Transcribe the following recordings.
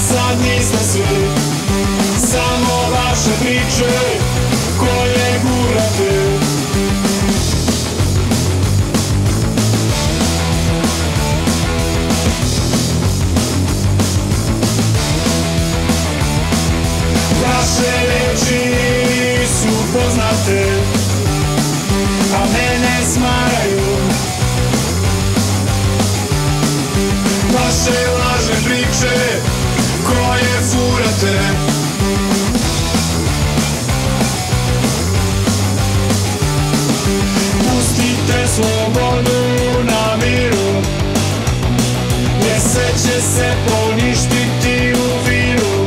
sad niste svi. Samo vaše priče koje gurate. Vaše reči su poznate A mene smaraju. Vaše lažne priče furate Pustite slobodu na miru Jer sve će se poništiti u viru.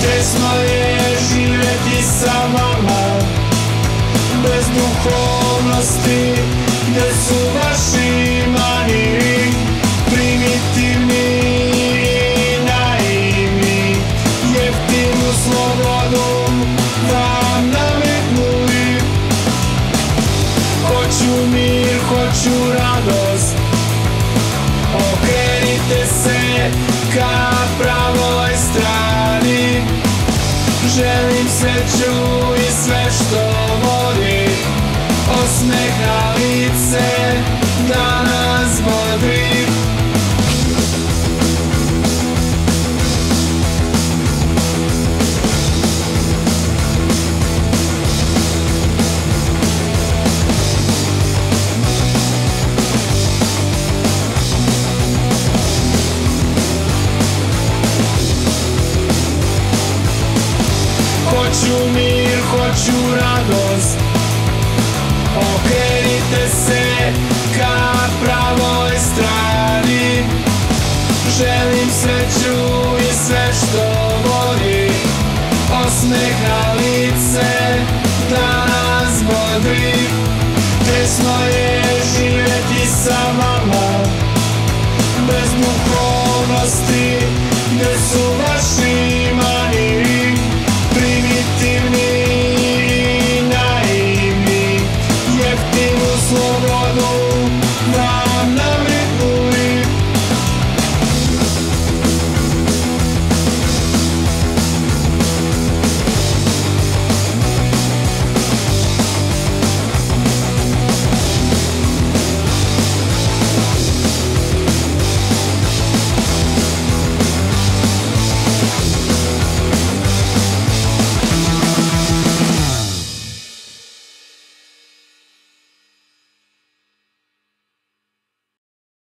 Tesno je živjeti sa vama Bez duhovnosti Gde su vaši Želim sreću i sve što vodi Osmeh na lice radost. Okrenite se ka pravoj strani. Želim sreću i sve što vodi Osmeh na lice da nas bodri Tesno je živjeti sa vama. Bez duhovnosti vaši